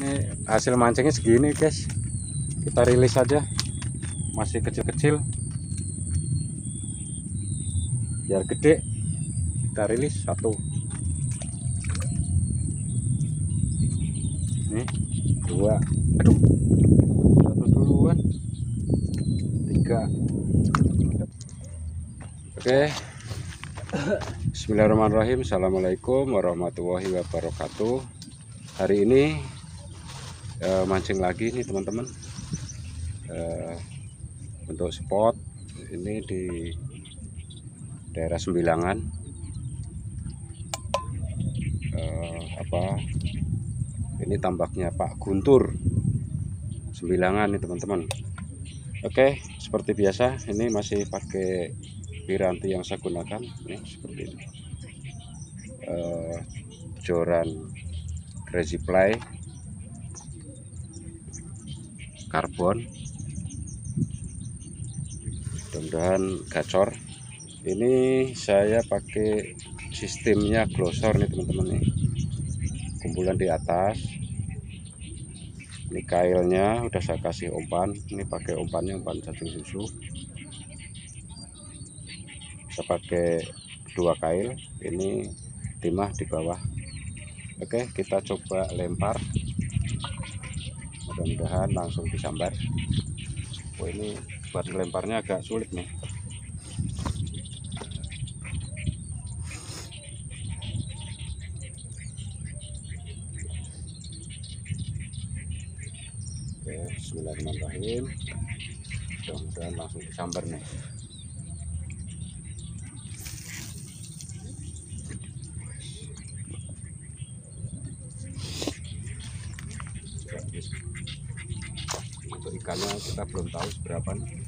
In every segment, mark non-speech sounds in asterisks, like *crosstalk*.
ini hasil mancingnya segini guys. Kita rilis saja masih kecil-kecil. Biar gede kita rilis satu. Ini dua. Aduh. Satu duluan. Tiga. Oke. Bismillahirrahmanirrahim. Assalamualaikum warahmatullahi wabarakatuh. Hari ini eh, mancing lagi nih teman-teman. Eh, untuk spot ini di daerah Sembilangan. Eh, apa? Ini tambaknya Pak Guntur. Sembilangan nih teman-teman. Oke seperti biasa ini masih pakai piranti yang saya gunakan. Ini seperti ini. Uh, joran crazy play karbon mudah-mudahan gacor. Ini saya pakai sistemnya glosor nih teman-teman nih. Kumpulan di atas. Ini kailnya udah saya kasih umpan. Ini pakai umpannya umpan cacing susu. Saya pakai dua kail. Ini timah di bawah. Oke kita coba lempar mudah-mudahan langsung disambar. Oh ini buat melemparnya agak sulit nih. Oke bismillahirrahmanirrahim. Mudah-mudahan langsung disambar nih untuk ikannya kita belum tahu seberapa nih.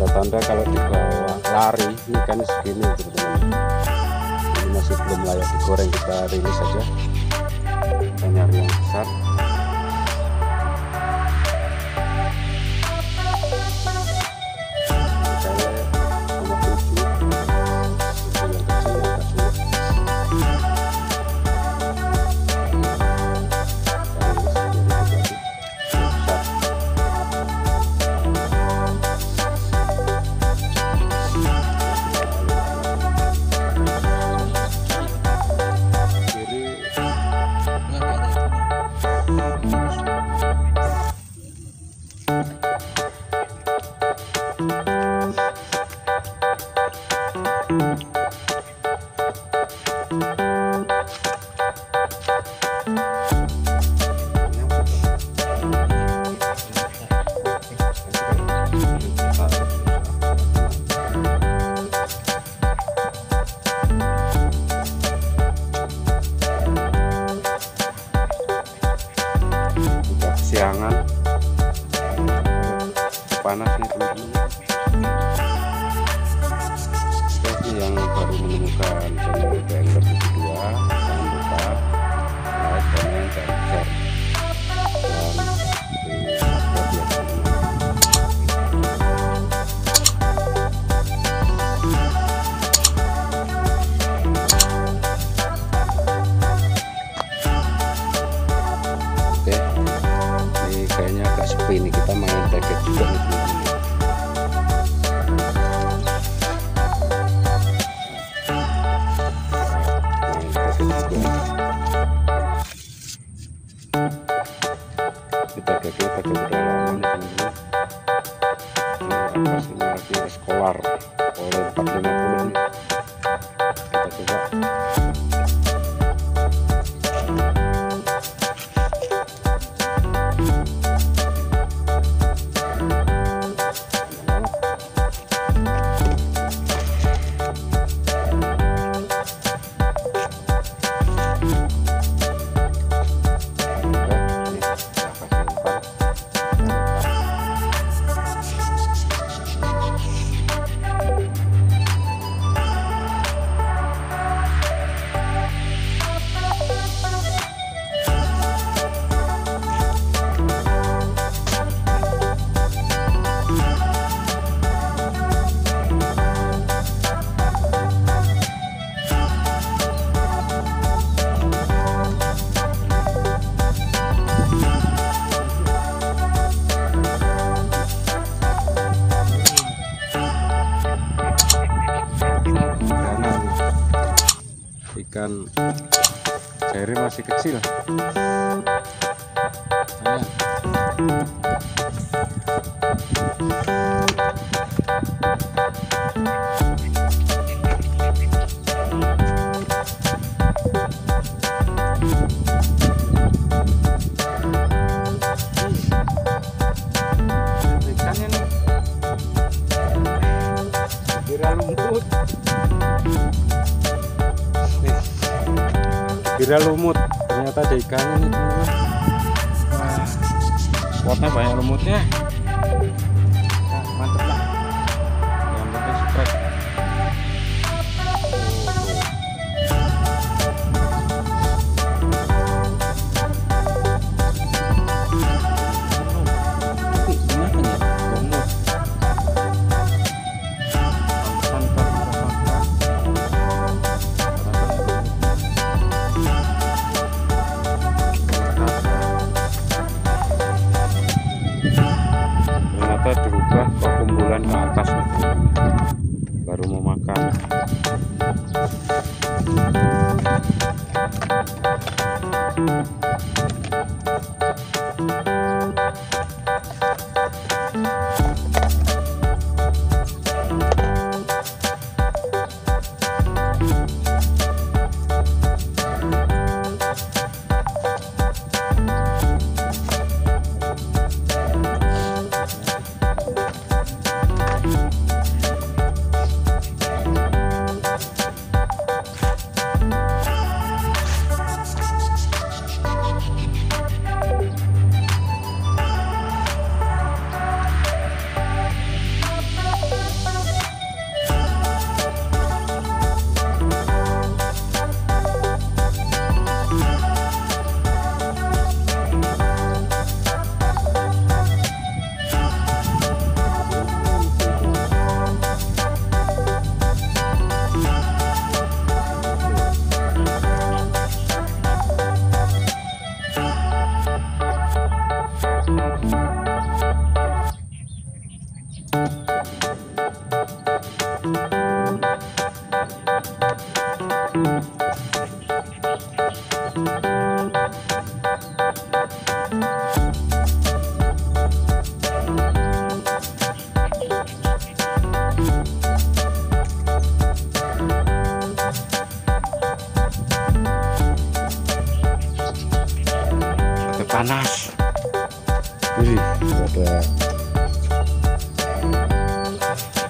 Tanda-tanda kalau dibawa lari ini kan segini teman-teman. Ini masih belum layak digoreng kita rilis saja. Nyari yang besar ini apa sih ini lagi sekolah. Oleh 450 ikan airnya masih kecil. Nah. kira lumut. Ternyata ada ikannya. Nih teman-teman wah banyak lumutnya.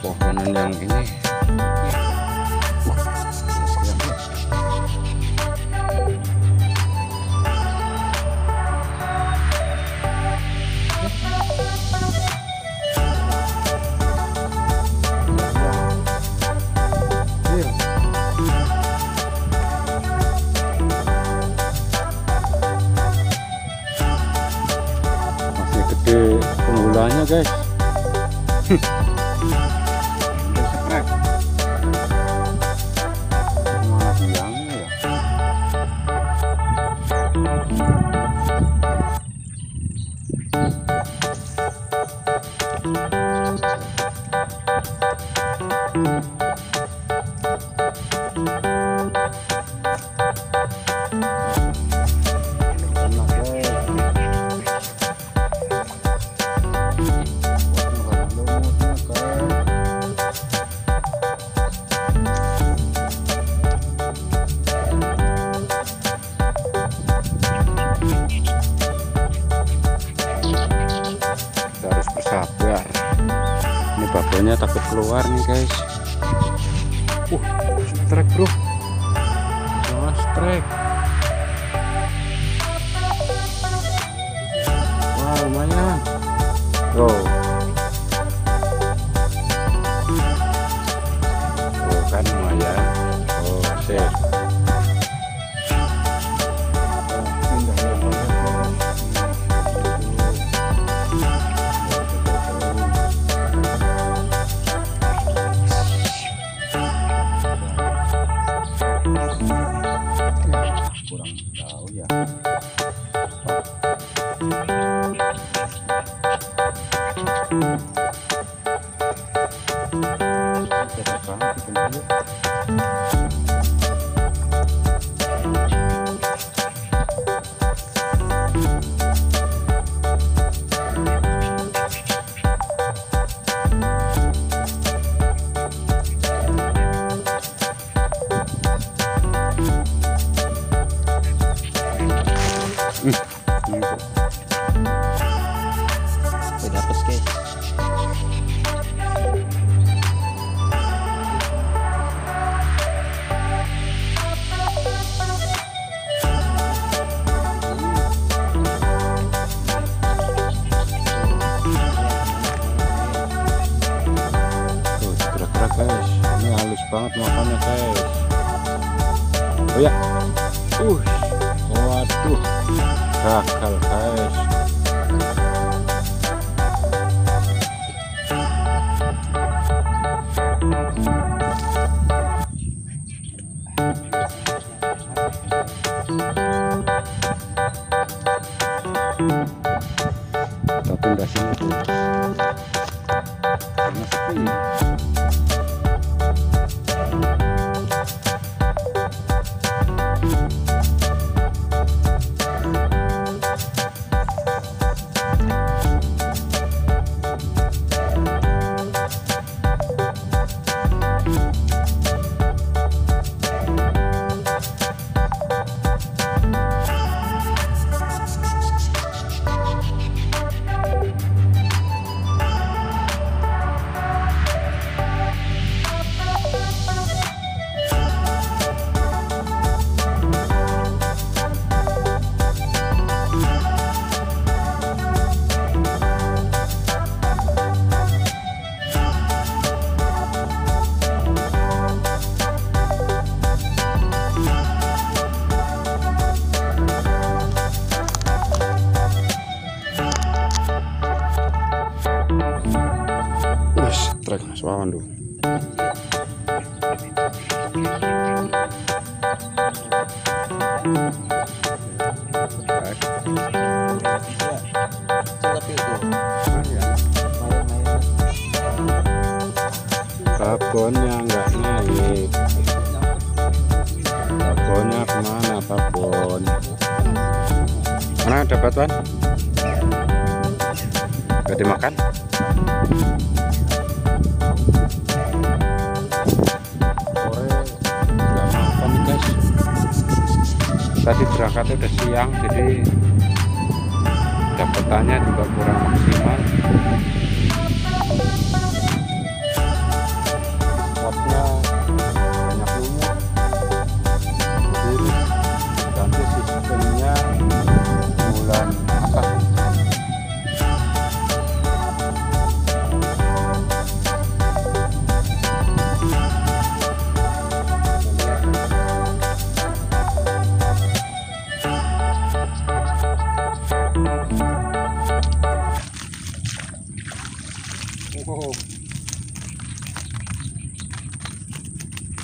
pohonan yang ini Masih gede guys. *laughs* nih guys. Uh Babonnya nggak naik. Babonnya ke mana babon? Mana dapat Wan? Gak dimakan? Tadi berangkatnya udah siang jadi dapatannya juga kurang maksimal.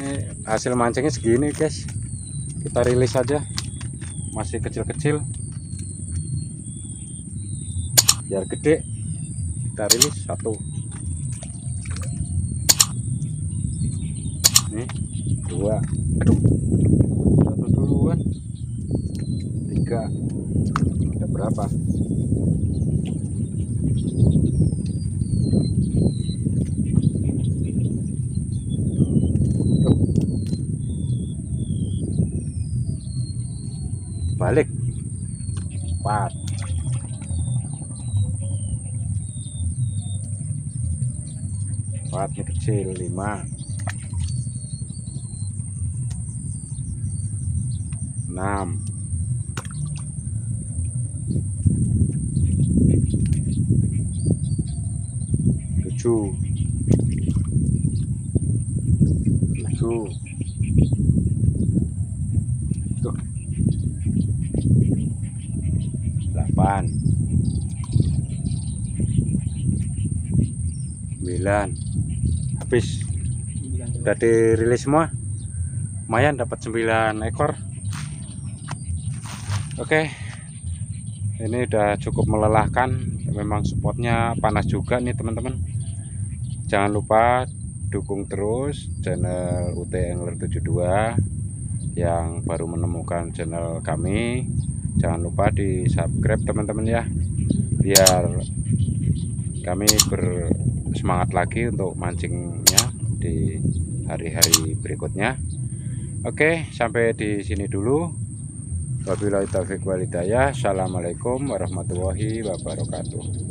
Ini hasil mancingnya segini guys. Kita rilis aja. Masih kecil-kecil. Biar gede kita rilis satu. Nih dua. Aduh satu duluan. Tiga. Ada berapa เล็กปาดปาดนี่เชลลิมาน้ำชูชู 8 9 habis. Udah dirilis semua? Lumayan dapat 9 ekor. Oke. Ini udah cukup melelahkan. Memang supportnya panas juga nih teman-teman. Jangan lupa dukung terus channel UT Angler 72 yang baru menemukan channel kami jangan lupa di subscribe teman-teman ya. Biar kami bersemangat lagi untuk mancingnya di hari-hari berikutnya. Oke sampai di sini dulu. Wabillahi taufiq walhidayah. Assalamualaikum warahmatullahi wabarakatuh